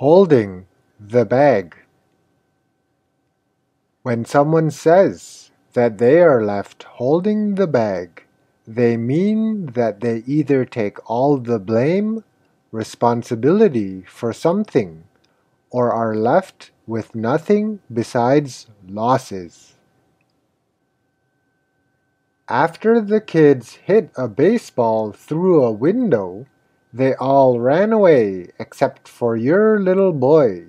Holding the bag. When someone says that they are left holding the bag, they mean that they either take all the blame, responsibility for something, or are left with nothing besides losses. After the kids hit a baseball through a window, they all ran away except for your little boy,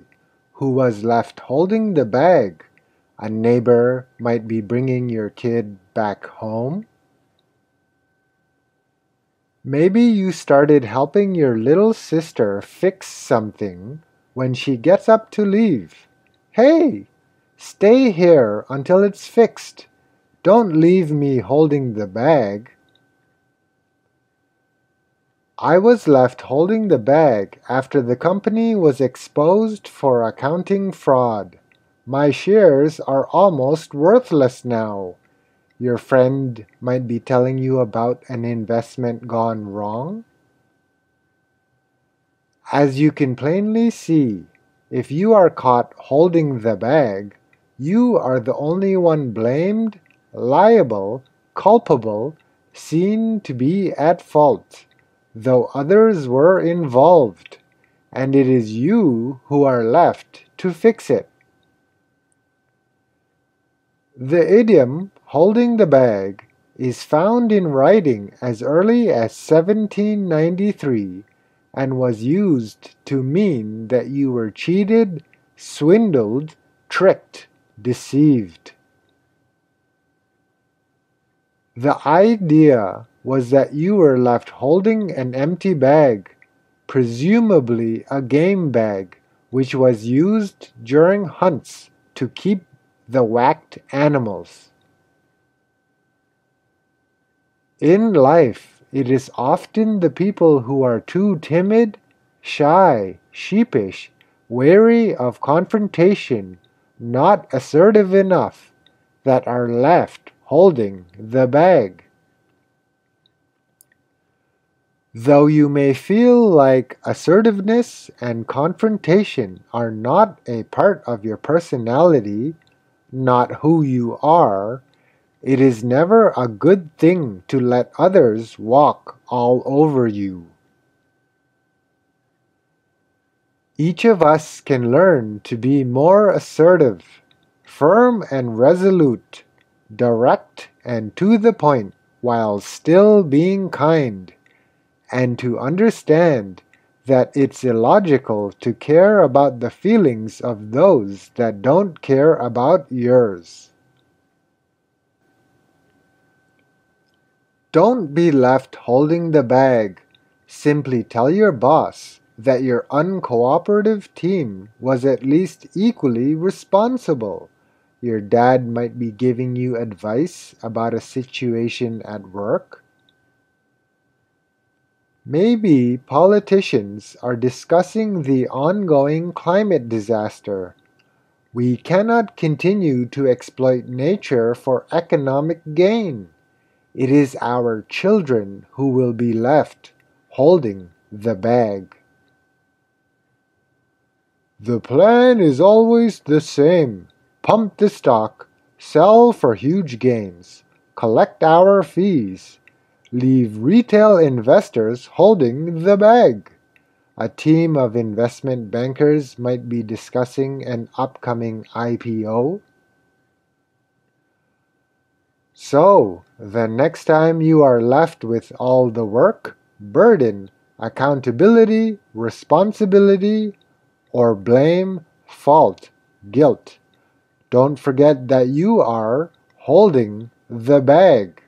who was left holding the bag. A neighbor might be bringing your kid back home. Maybe you started helping your little sister fix something when she gets up to leave. Hey, stay here until it's fixed. Don't leave me holding the bag. I was left holding the bag after the company was exposed for accounting fraud. My shares are almost worthless now. Your friend might be telling you about an investment gone wrong. As you can plainly see, if you are caught holding the bag, you are the only one blamed, liable, culpable, seen to be at fault though others were involved, and it is you who are left to fix it. The idiom holding the bag is found in writing as early as 1793 and was used to mean that you were cheated, swindled, tricked, deceived. The idea was that you were left holding an empty bag, presumably a game bag, which was used during hunts to keep the whacked animals. In life, it is often the people who are too timid, shy, sheepish, wary of confrontation, not assertive enough, that are left holding the bag. Though you may feel like assertiveness and confrontation are not a part of your personality, not who you are, it is never a good thing to let others walk all over you. Each of us can learn to be more assertive, firm and resolute, direct and to the point, while still being kind and to understand that it's illogical to care about the feelings of those that don't care about yours. Don't be left holding the bag. Simply tell your boss that your uncooperative team was at least equally responsible. Your dad might be giving you advice about a situation at work Maybe politicians are discussing the ongoing climate disaster. We cannot continue to exploit nature for economic gain. It is our children who will be left holding the bag. The plan is always the same. Pump the stock, sell for huge gains, collect our fees, leave retail investors holding the bag. A team of investment bankers might be discussing an upcoming IPO. So, the next time you are left with all the work, burden, accountability, responsibility, or blame, fault, guilt, don't forget that you are holding the bag.